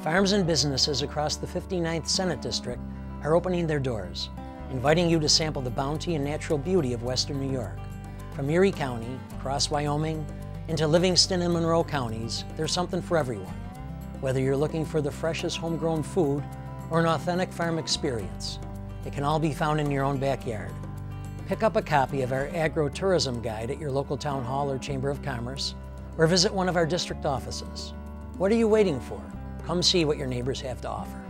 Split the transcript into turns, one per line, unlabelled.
Farms and businesses across the 59th Senate District are opening their doors, inviting you to sample the bounty and natural beauty of Western New York. From Erie County, across Wyoming, into Livingston and Monroe counties, there's something for everyone. Whether you're looking for the freshest homegrown food or an authentic farm experience, it can all be found in your own backyard. Pick up a copy of our agro-tourism guide at your local town hall or chamber of commerce, or visit one of our district offices. What are you waiting for? Come see what your neighbors have to offer.